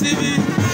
Recife